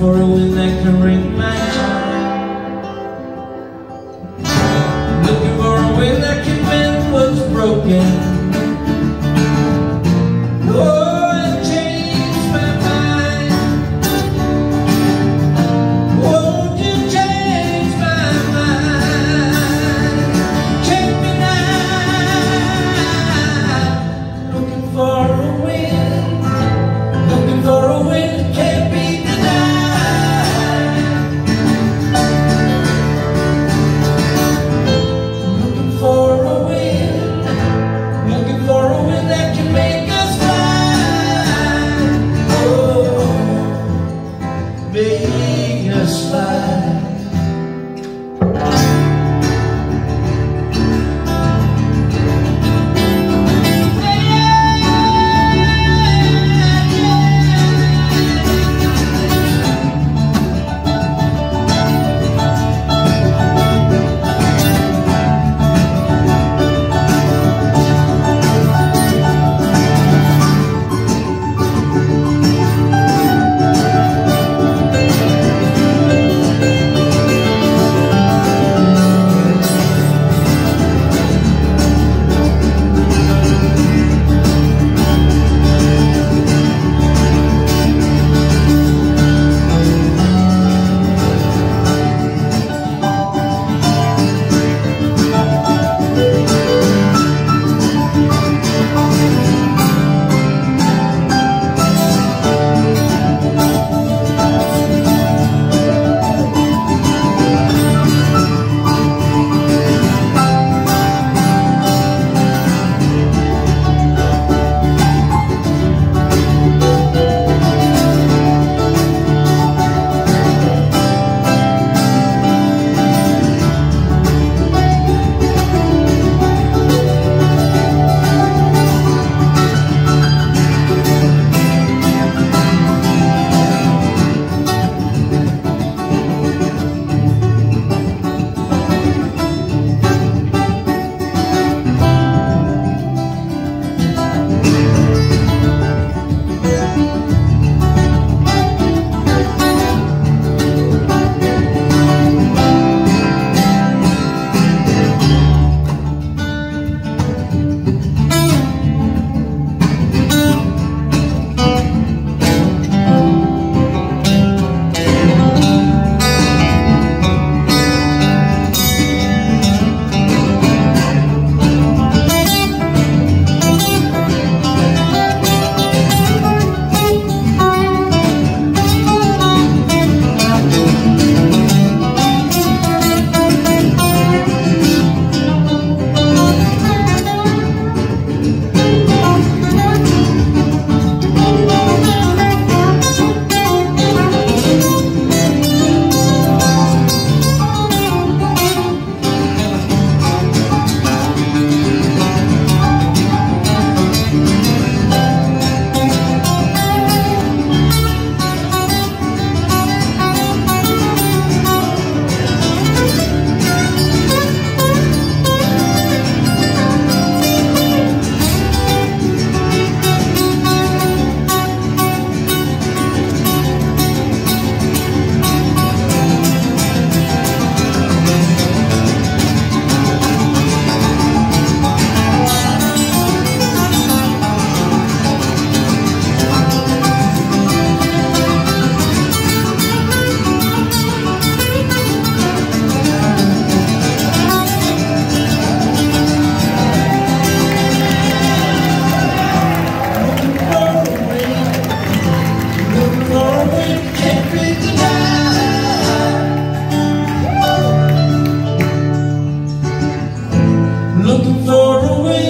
for a wind that can ring my chime. Looking for a wind that can mend what's broken. just like Looking for a way